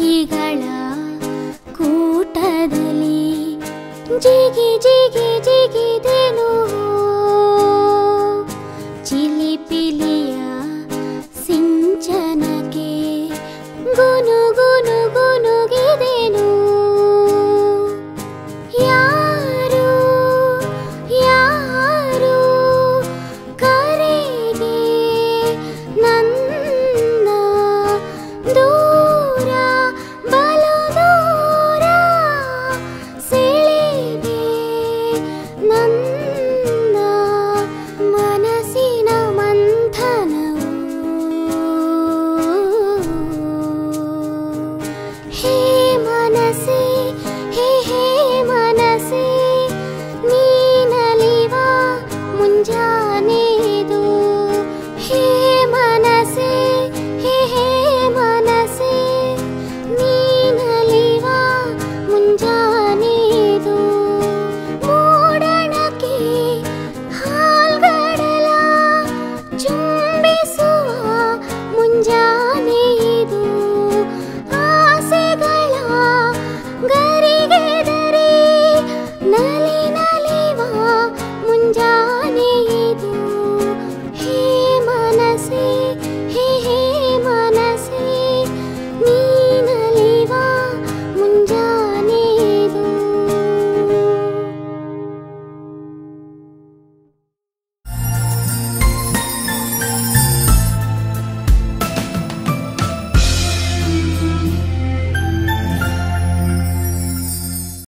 ಹಕ್ಕಿಗಳ ಕೂಟದಲ್ಲಿ ಜಿಗಿ ಜಿಗಿ ಜಿಗಿದೆನು. ಚಿಲಿಪಿಲಿಯ ಸಿಂಚನಕ್ಕೆ ಗುನು